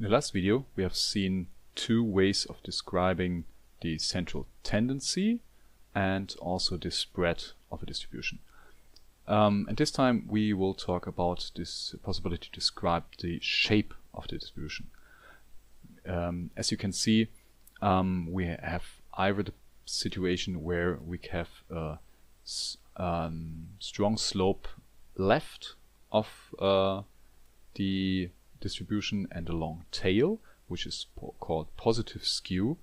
In the last video we have seen two ways of describing the central tendency and also the spread of a distribution. Um, and this time we will talk about this possibility to describe the shape of the distribution. Um, as you can see, um, we have either the situation where we have a um, strong slope left of uh, the distribution and a long tail, which is po called positive skew.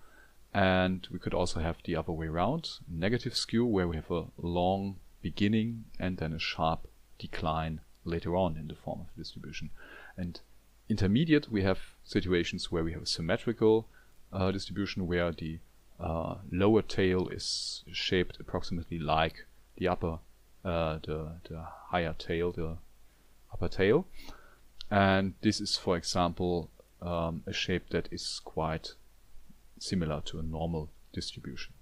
And we could also have the other way around, negative skew, where we have a long beginning and then a sharp decline later on in the form of distribution. And intermediate, we have situations where we have a symmetrical uh, distribution where the uh, lower tail is shaped approximately like the upper, uh, the, the higher tail, the upper tail. And this is, for example, um, a shape that is quite similar to a normal distribution.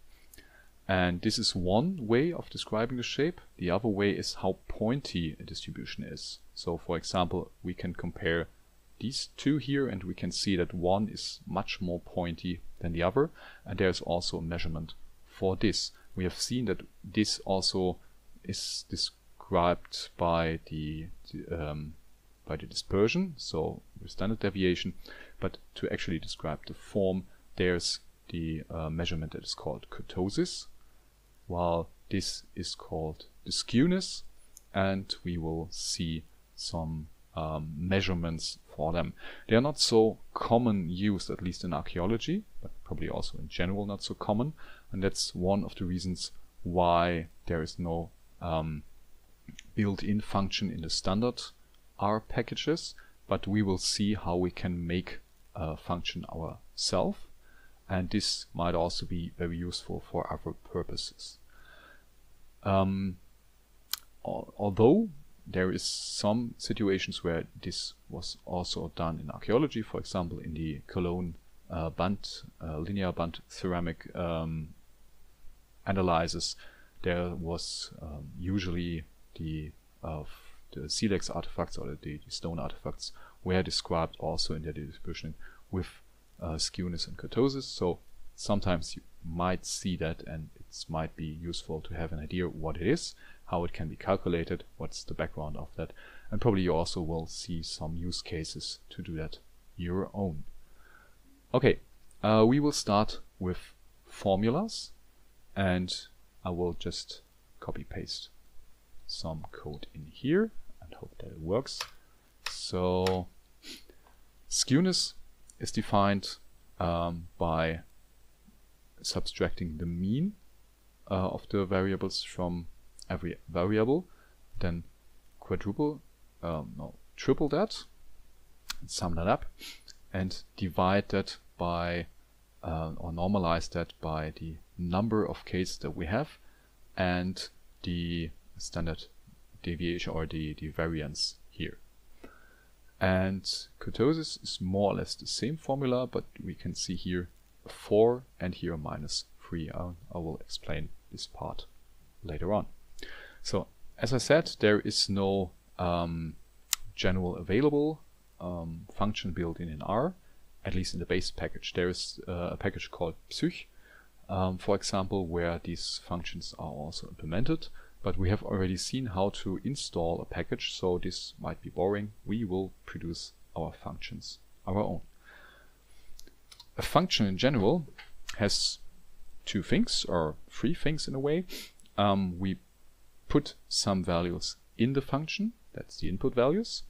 And this is one way of describing the shape. The other way is how pointy a distribution is. So for example, we can compare these two here and we can see that one is much more pointy than the other. And there's also a measurement for this. We have seen that this also is described by the, um, by the dispersion, so the standard deviation. But to actually describe the form, there's the uh, measurement that is called kurtosis, while this is called the skewness and we will see some um, measurements for them. They are not so common used, at least in archaeology, but probably also in general not so common. And that's one of the reasons why there is no um, built-in function in the standard R packages, but we will see how we can make a function ourselves and this might also be very useful for other purposes. Um, although there is some situations where this was also done in archaeology, for example in the Cologne uh, uh, linear band ceramic um, there was um, usually the uh, the silex artifacts or the, the, stone artifacts were described also in their distribution with uh, skewness and kurtosis. So sometimes you might see that and it might be useful to have an idea what it is, how it can be calculated, what's the background of that. And probably you also will see some use cases to do that your own. Okay, uh, we will start with formulas and I will just copy paste some code in here and hope that it works. So skewness is defined um, by subtracting the mean uh, of the variables from every variable, then quadruple, um, no, triple that, sum that up, and divide that by, uh, or normalize that by the number of cases that we have and the standard deviation or the, the variance here. And kurtosis is more or less the same formula, but we can see here 4 and here minus 3. I, I will explain this part later on. So as I said, there is no um, general available um, function built in in R, at least in the base package. There is uh, a package called psych, um, for example, where these functions are also implemented but we have already seen how to install a package, so this might be boring. We will produce our functions our own. A function in general has two things, or three things in a way. Um, we put some values in the function, that's the input values,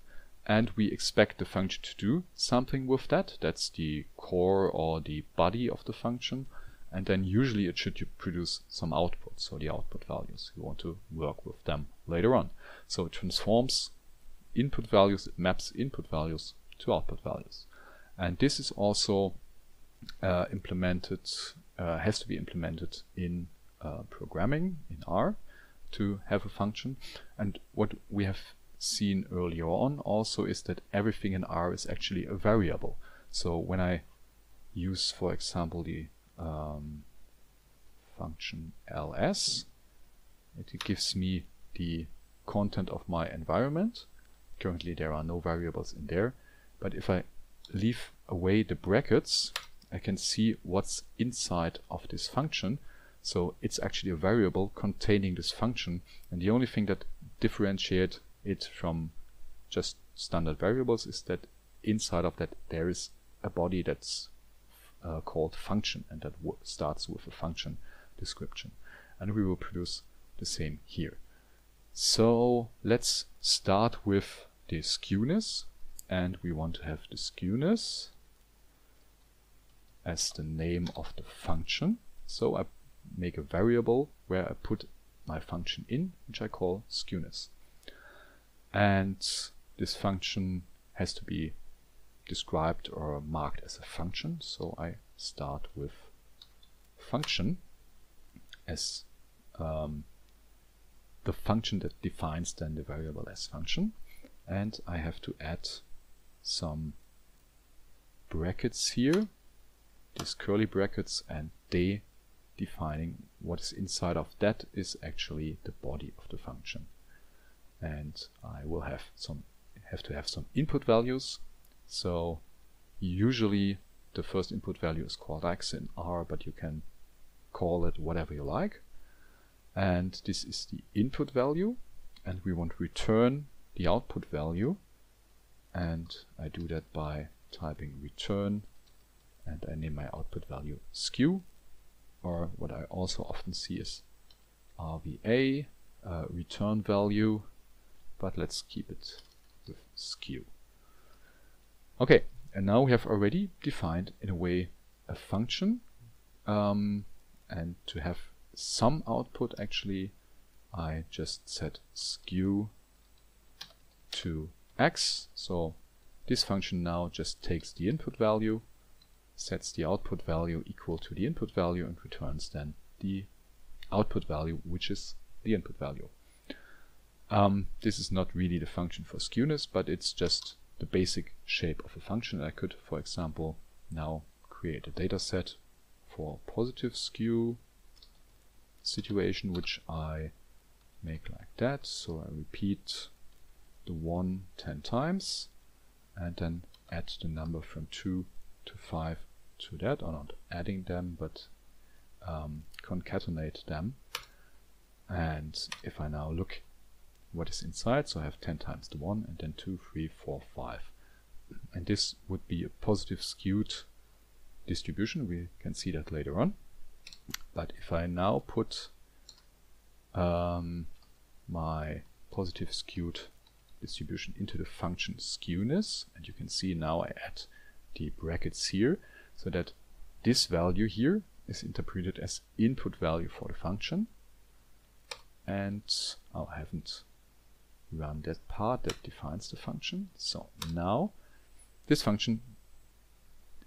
and we expect the function to do something with that, that's the core or the body of the function, and then usually it should produce some output, so the output values. You want to work with them later on. So it transforms input values, it maps input values to output values. And this is also uh, implemented, uh, has to be implemented in uh, programming in R to have a function. And what we have seen earlier on also is that everything in R is actually a variable. So when I use, for example, the um, function ls it gives me the content of my environment. Currently there are no variables in there, but if I leave away the brackets, I can see what's inside of this function. So it's actually a variable containing this function, and the only thing that differentiates it from just standard variables is that inside of that there is a body that's uh, called function and that starts with a function description. And we will produce the same here. So let's start with the skewness. And we want to have the skewness as the name of the function. So I make a variable where I put my function in which I call skewness and this function has to be described or marked as a function. So I start with function as um, the function that defines then the variable as function. And I have to add some brackets here, these curly brackets, and they defining what is inside of that is actually the body of the function. And I will have some have to have some input values so usually the first input value is called x in R, but you can call it whatever you like. And this is the input value. And we want to return the output value. And I do that by typing return and I name my output value skew or what I also often see is RVA uh, return value but let's keep it with skew. Okay, and now we have already defined in a way a function um, and to have some output actually I just set skew to x. So this function now just takes the input value sets the output value equal to the input value and returns then the output value which is the input value um, this is not really the function for skewness but it's just the basic shape of a function. I could, for example, now create a data set for positive skew situation, which I make like that. So I repeat the 1 10 times and then add the number from 2 to 5 to that, or not adding them, but um, concatenate them. And if I now look what is inside. So I have 10 times the 1 and then 2, 3, 4, 5. And this would be a positive skewed distribution. We can see that later on. But if I now put um, my positive skewed distribution into the function skewness, and you can see now I add the brackets here, so that this value here is interpreted as input value for the function. And oh, I haven't run that part that defines the function. So now this function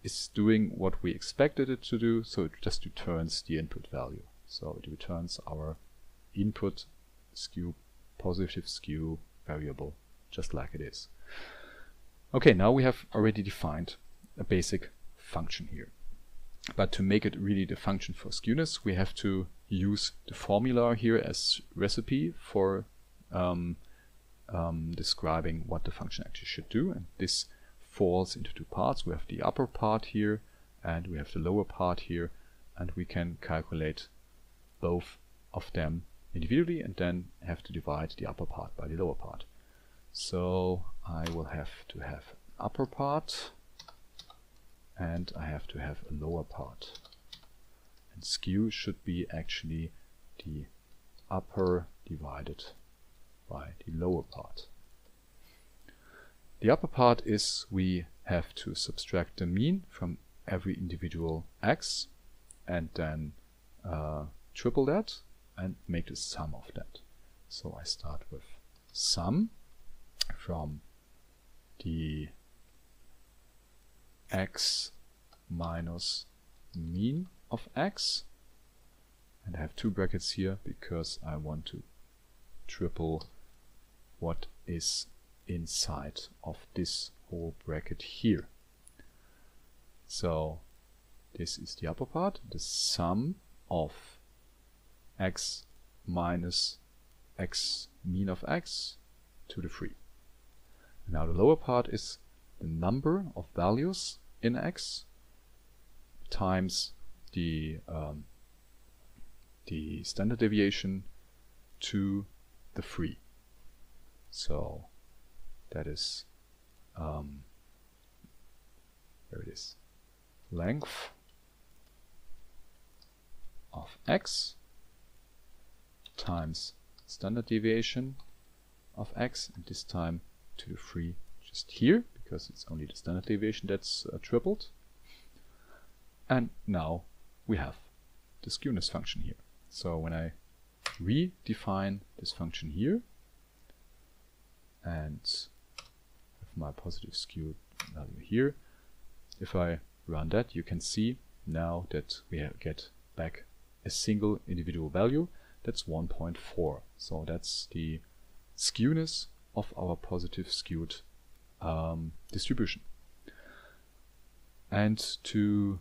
is doing what we expected it to do, so it just returns the input value. So it returns our input skew, positive skew variable, just like it is. Okay, now we have already defined a basic function here. But to make it really the function for skewness, we have to use the formula here as recipe for um, um, describing what the function actually should do. And this falls into two parts. We have the upper part here and we have the lower part here and we can calculate both of them individually and then have to divide the upper part by the lower part. So I will have to have an upper part and I have to have a lower part. And skew should be actually the upper divided by the lower part. The upper part is we have to subtract the mean from every individual x and then uh, triple that and make the sum of that. So I start with sum from the x minus mean of x and I have two brackets here because I want to triple what is inside of this whole bracket here. So this is the upper part, the sum of x minus x mean of x to the 3. Now the lower part is the number of values in x times the um, the standard deviation to the 3. So that is um, there it is. Length of x times standard deviation of x and this time to the 3 just here because it's only the standard deviation that's uh, tripled. And now we have the skewness function here. So when I redefine this function here and have my positive skew value here if I run that you can see now that we get back a single individual value. That's 1.4 so that's the skewness of our positive skewed um, distribution. And to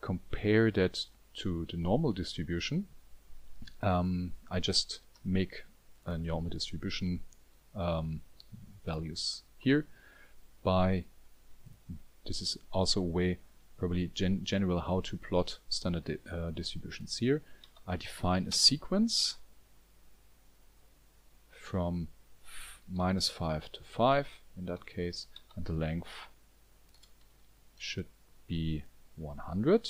compare that to the normal distribution um, I just make a normal distribution um, values here by this is also a way probably gen general how to plot standard di uh, distributions here. I define a sequence from minus 5 to 5 in that case and the length should be 100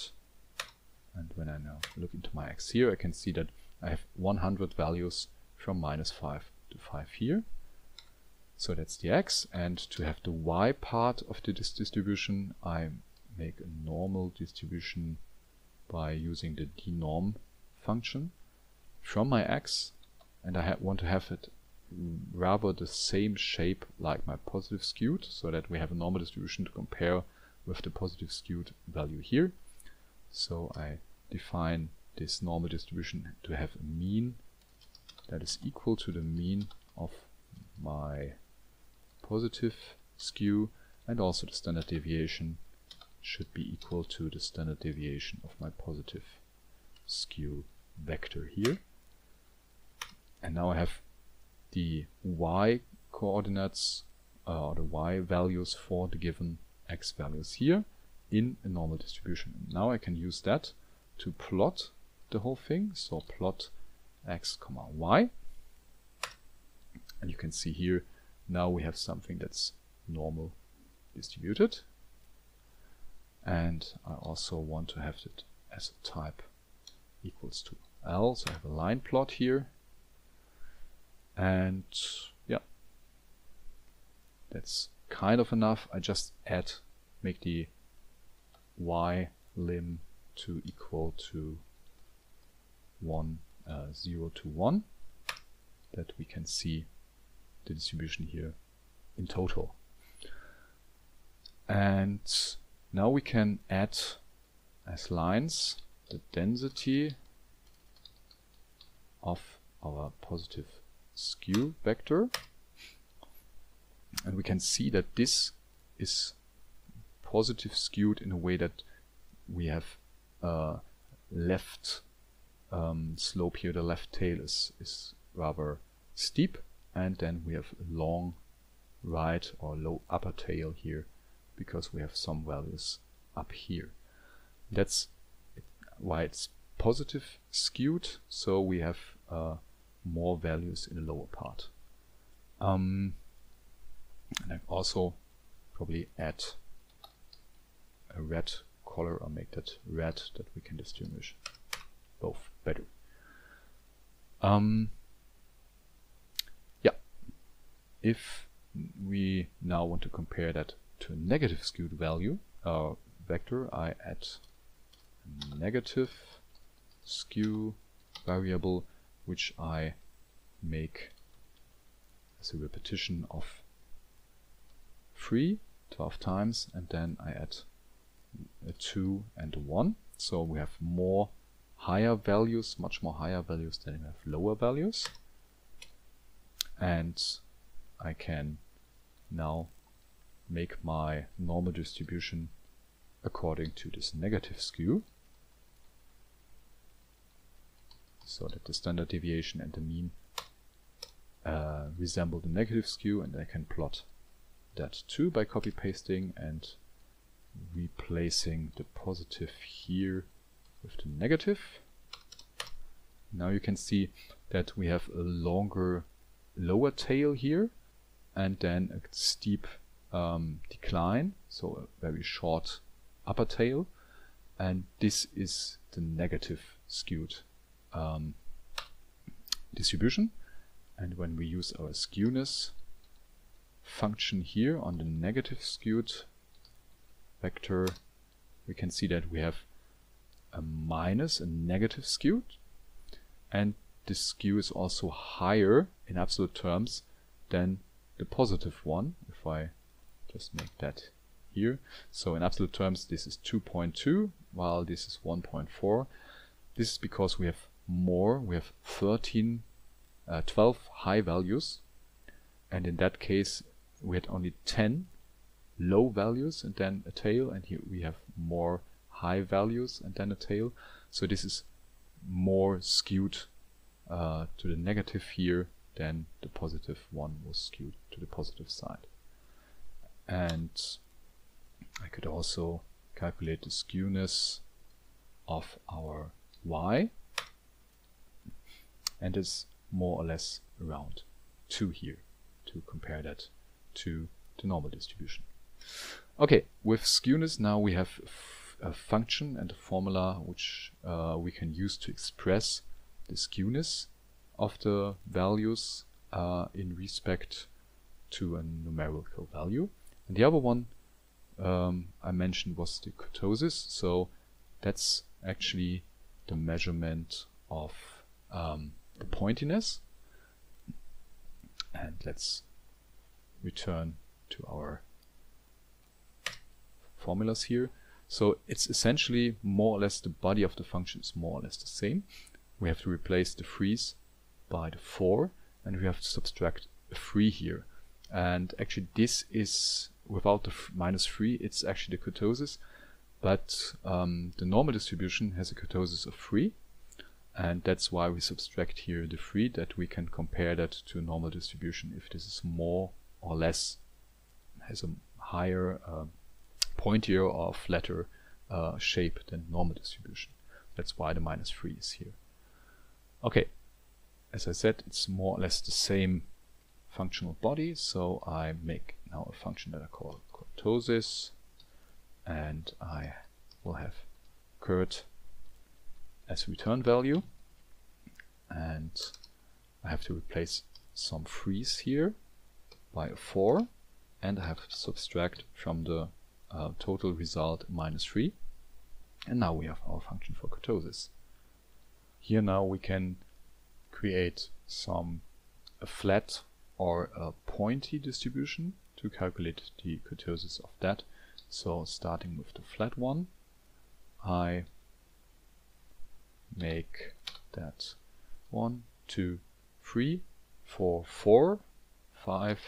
and when I now look into my x here I can see that I have 100 values from minus 5 to 5 here so that's the x and to have the y part of the distribution I make a normal distribution by using the dnorm function from my x and I want to have it rather the same shape like my positive skewed so that we have a normal distribution to compare with the positive skewed value here. So I define this normal distribution to have a mean that is equal to the mean of my positive skew and also the standard deviation should be equal to the standard deviation of my positive skew vector here. And now I have the y coordinates uh, or the y values for the given x values here in a normal distribution. Now I can use that to plot the whole thing. So plot x comma y. And you can see here now we have something that's normal distributed. And I also want to have it as a type equals to L. So I have a line plot here. And yeah, that's kind of enough. I just add, make the y lim to equal to 1, uh, 0 to 1, that we can see the distribution here in total. And now we can add as lines the density of our positive skew vector and we can see that this is positive skewed in a way that we have uh, left um, slope here, the left tail is, is rather steep and then we have long right or low upper tail here because we have some values up here. That's why it's positive skewed, so we have uh, more values in the lower part. Um, and I also probably add a red color or make that red that we can distinguish both better. Um, yeah, if we now want to compare that to a negative skewed value uh, vector, I add negative skew variable which I make as a repetition of 3 12 times and then I add a 2 and a 1 so we have more higher values much more higher values than we have lower values. And I can now make my normal distribution according to this negative skew so that the standard deviation and the mean uh, resemble the negative skew and I can plot that too by copy pasting and replacing the positive here with the negative. Now you can see that we have a longer lower tail here and then a steep um, decline, so a very short upper tail. And this is the negative skewed um, distribution. And when we use our skewness function here on the negative skewed vector we can see that we have a minus, a negative skewed and this skew is also higher in absolute terms than the positive one if I just make that here. So in absolute terms this is 2.2 while this is 1.4. This is because we have more, we have 13, uh, 12 high values and in that case we had only 10 low values and then a tail and here we have more high values and then a tail. So this is more skewed uh, to the negative here than the positive one was skewed to the positive side. And I could also calculate the skewness of our y and it's more or less around 2 here to compare that to the normal distribution. Okay, with skewness now we have a function and a formula which uh, we can use to express the skewness of the values uh, in respect to a numerical value. And the other one um, I mentioned was the kurtosis. So that's actually the measurement of um, the pointiness. And let's return to our formulas here. So it's essentially more or less the body of the function is more or less the same. We have to replace the 3's by the 4 and we have to subtract a 3 here. And actually this is without the minus 3 it's actually the kurtosis but um, the normal distribution has a kurtosis of 3 and that's why we subtract here the 3 that we can compare that to a normal distribution if this is more or less has a higher uh, pointier or flatter uh, shape than normal distribution. That's why the minus 3 is here. Okay. As I said it's more or less the same functional body so I make now a function that I call kurtosis and I will have kurt as return value and I have to replace some freeze here by a 4 and I have subtract from the uh, total result minus 3 and now we have our function for kurtosis. Here now we can create some a flat or a pointy distribution to calculate the kurtosis of that. So starting with the flat one, I make that one, two, three, four, four, five,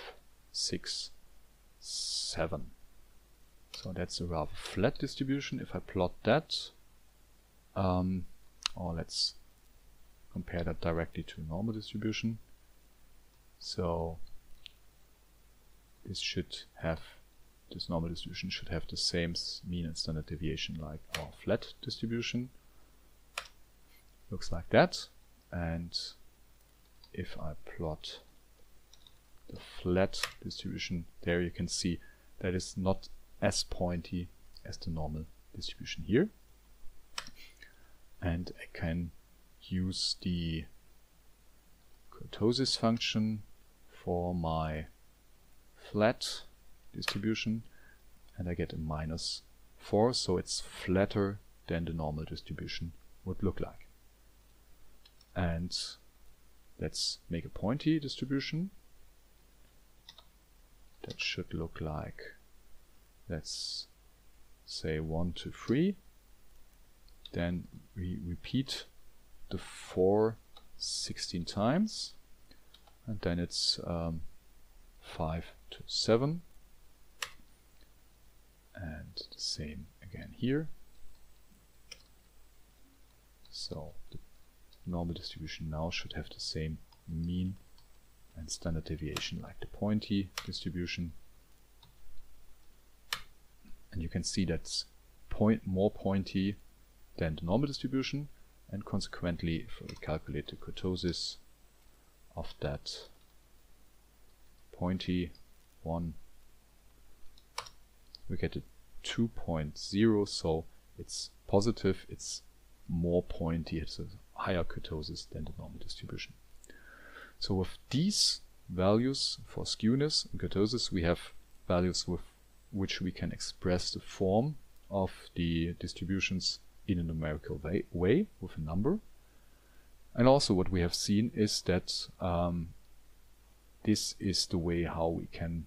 six, seven. So that's a rather flat distribution. If I plot that, um, or let's compare that directly to normal distribution. So this should have this normal distribution should have the same mean and standard deviation like our flat distribution. Looks like that. And if I plot the flat distribution, there you can see that is not as pointy as the normal distribution here. And I can use the kurtosis function for my flat distribution and I get a minus 4 so it's flatter than the normal distribution would look like. And let's make a pointy distribution. That should look like, let's say 1 to 3. Then we repeat the 4 16 times and then it's um, 5 to 7 and the same again here. So the normal distribution now should have the same mean and standard deviation like the pointy distribution. And you can see that's point more pointy than the normal distribution. And consequently if we calculate the kurtosis of that. Pointy one. We get a 2.0 so it's positive it's more pointy it's a higher kurtosis than the normal distribution. So with these values for skewness and kurtosis we have values with which we can express the form of the distributions in a numerical way, way with a number. And also what we have seen is that um, this is the way how we can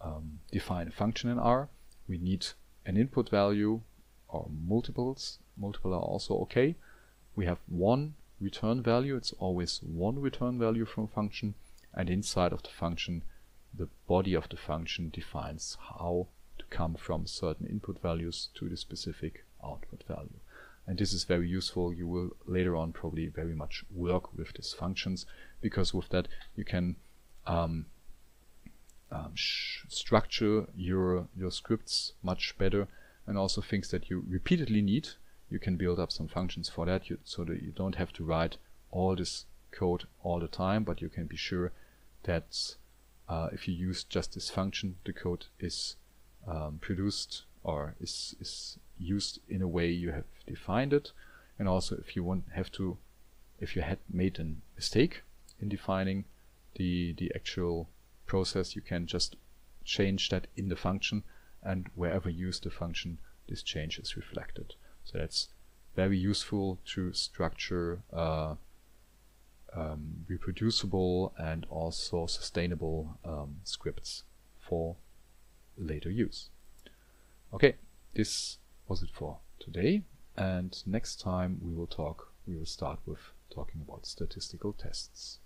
um, define a function in R. We need an input value or multiples. Multiple are also okay. We have one return value. It's always one return value from a function. And inside of the function, the body of the function defines how to come from certain input values to the specific output value. And this is very useful. You will later on probably very much work with these functions because with that you can um, um, structure your your scripts much better and also things that you repeatedly need. You can build up some functions for that you, so that you don't have to write all this code all the time, but you can be sure that uh, if you use just this function, the code is um, produced or is, is used in a way you have defined it. And also if you want have to, if you had made a mistake in defining the, the actual process, you can just change that in the function and wherever you use the function, this change is reflected. So that's very useful to structure uh, um, reproducible and also sustainable um, scripts for later use. Okay, this was it for today and next time we will talk we will start with talking about statistical tests.